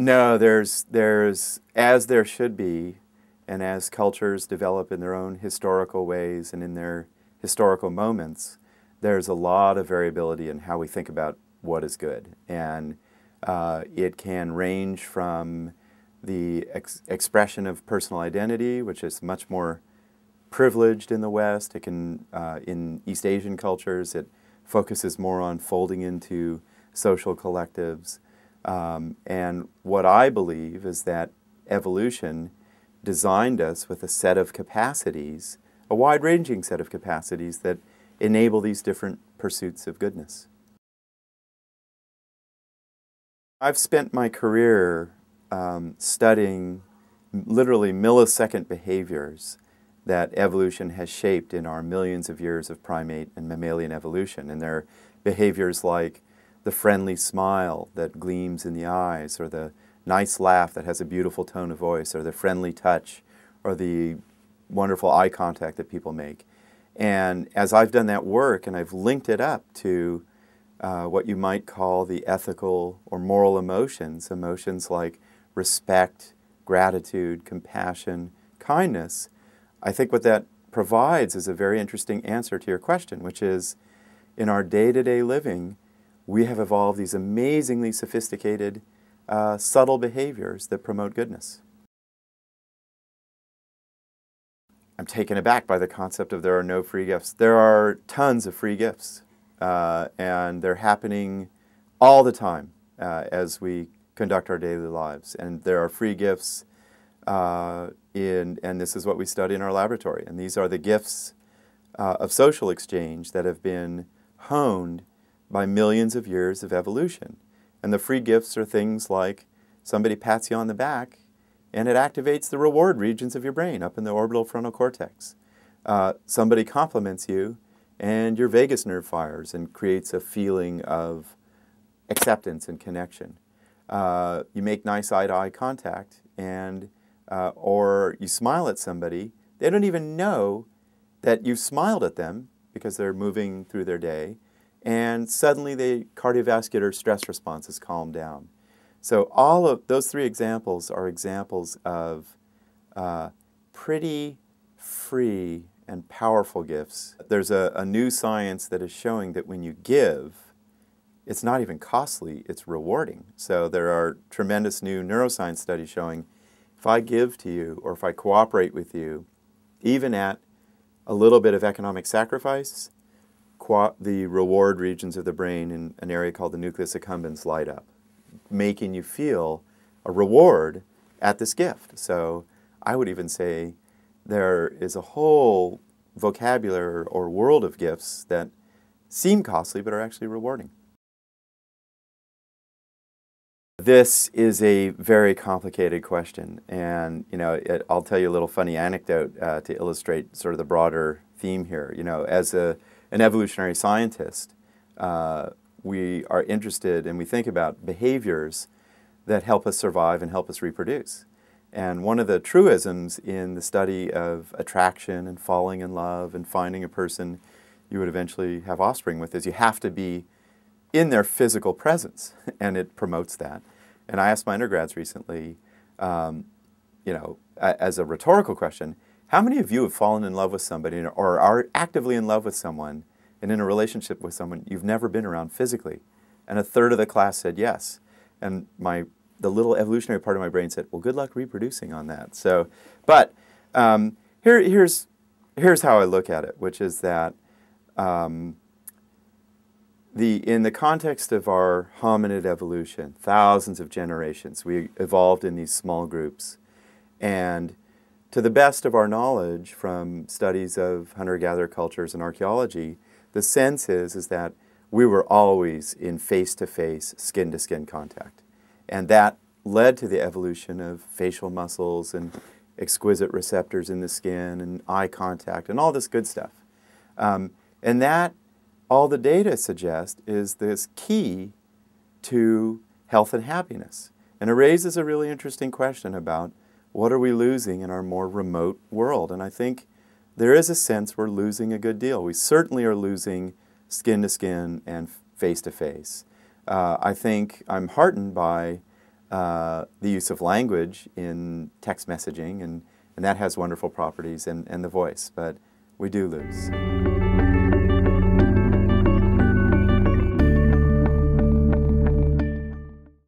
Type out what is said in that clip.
No, there's, there's, as there should be, and as cultures develop in their own historical ways and in their historical moments, there's a lot of variability in how we think about what is good. And uh, it can range from the ex expression of personal identity, which is much more privileged in the West. It can, uh, in East Asian cultures, it focuses more on folding into social collectives. Um, and what I believe is that evolution designed us with a set of capacities, a wide ranging set of capacities that enable these different pursuits of goodness. I've spent my career um, studying literally millisecond behaviors that evolution has shaped in our millions of years of primate and mammalian evolution. And they're behaviors like the friendly smile that gleams in the eyes, or the nice laugh that has a beautiful tone of voice, or the friendly touch, or the wonderful eye contact that people make. And as I've done that work and I've linked it up to uh, what you might call the ethical or moral emotions, emotions like respect, gratitude, compassion, kindness, I think what that provides is a very interesting answer to your question, which is in our day to day living, we have evolved these amazingly sophisticated, uh, subtle behaviors that promote goodness. I'm taken aback by the concept of there are no free gifts. There are tons of free gifts, uh, and they're happening all the time uh, as we conduct our daily lives. And there are free gifts uh, in, and this is what we study in our laboratory. And these are the gifts uh, of social exchange that have been honed by millions of years of evolution. And the free gifts are things like somebody pats you on the back and it activates the reward regions of your brain up in the orbital frontal cortex. Uh, somebody compliments you and your vagus nerve fires and creates a feeling of acceptance and connection uh, you make nice eye-to-eye contact and uh, or you smile at somebody, they don't even know that you smiled at them because they're moving through their day, and suddenly the cardiovascular stress response is calmed down. So all of those three examples are examples of uh, pretty free and powerful gifts. There's a, a new science that is showing that when you give, it's not even costly, it's rewarding. So there are tremendous new neuroscience studies showing if I give to you or if I cooperate with you, even at a little bit of economic sacrifice, the reward regions of the brain in an area called the nucleus accumbens light up, making you feel a reward at this gift. So I would even say there is a whole vocabulary or world of gifts that seem costly but are actually rewarding. This is a very complicated question, and you know, it, I'll tell you a little funny anecdote uh, to illustrate sort of the broader theme here. You know, as a, an evolutionary scientist, uh, we are interested and we think about behaviors that help us survive and help us reproduce. And one of the truisms in the study of attraction and falling in love and finding a person you would eventually have offspring with is you have to be in their physical presence, and it promotes that. And I asked my undergrads recently, um, you know, as a rhetorical question, how many of you have fallen in love with somebody or are actively in love with someone and in a relationship with someone you've never been around physically? And a third of the class said yes. And my the little evolutionary part of my brain said, well, good luck reproducing on that. So, but um, here, here's, here's how I look at it, which is that um, the, in the context of our hominid evolution, thousands of generations, we evolved in these small groups. And to the best of our knowledge from studies of hunter-gatherer cultures and archaeology, the sense is, is that we were always in face-to-face, skin-to-skin contact. And that led to the evolution of facial muscles and exquisite receptors in the skin and eye contact and all this good stuff. Um, and that all the data suggest is this key to health and happiness. And it raises a really interesting question about what are we losing in our more remote world? And I think there is a sense we're losing a good deal. We certainly are losing skin to skin and face to face. Uh, I think I'm heartened by uh, the use of language in text messaging, and, and that has wonderful properties, and, and the voice, but we do lose.